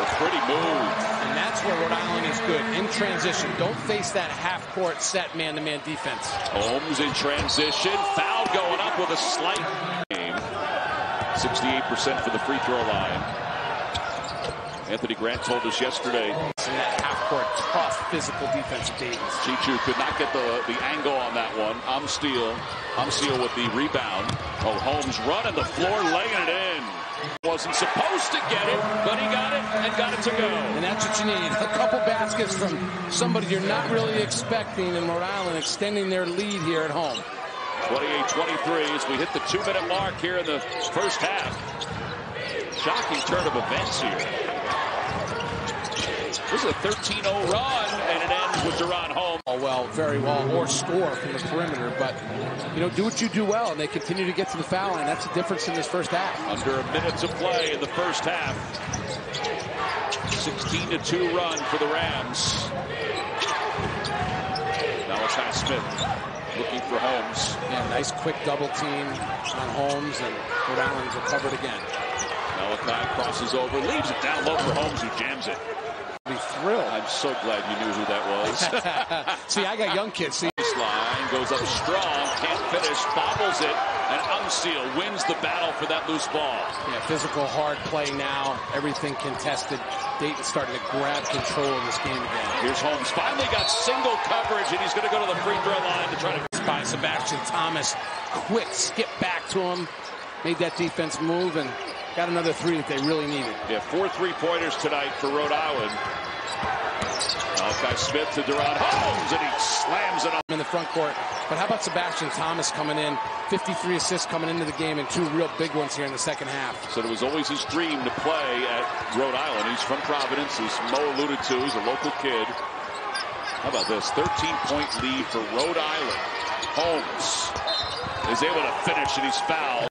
a pretty move. And that's where Rhode Island is good, in transition. Don't face that half-court set man-to-man defense. Holmes in transition. Foul going up with a slight game. 68% for the free throw line. Anthony Grant told us yesterday. In that half-court, tough, physical defense of Davies. Tchikou could not get the, the angle on that one. Amzil. I'm Steele with the rebound. Oh, Holmes running the floor, laying it in. Wasn't supposed to get it, but he got it and got it to go. And that's what you need. A couple baskets from somebody you're not really expecting in Rhode Island, extending their lead here at home. 28-23 as we hit the two-minute mark here in the first half. Shocking turn of events here. This is a 13-0 run, and it ends with DaRon home. Oh, well, very well, or score from the perimeter. But, you know, do what you do well, and they continue to get to the foul line. That's the difference in this first half. Under a minute to play in the first half. 16-2 run for the Rams. Malachi Smith looking for Holmes. Yeah, nice quick double team on Holmes, and Rhode Island recovered again. Malachi crosses over, leaves it down low for Holmes, who jams it be thrilled. I'm so glad you knew who that was. See, I got young kids. See, line goes up strong, can't finish, bobbles it, and Amzil wins the battle for that loose ball. Yeah, physical hard play now, everything contested. Dayton starting to grab control of this game again. Here's Holmes, finally got single coverage, and he's going to go to the free throw line to try to. By Sebastian Thomas, quick skip back to him, made that defense move, and got another three that they really needed. Yeah, four three-pointers tonight for Rhode Island. Malachi Smith to DaRon Holmes, and he slams it up. In the front court. But how about Sebastian Thomas coming in? 53 assists coming into the game and two real big ones here in the second half. Said it was always his dream to play at Rhode Island. He's from Providence, as Mo alluded to. He's a local kid. How about this? 13-point lead for Rhode Island. Holmes is able to finish, and he's fouled.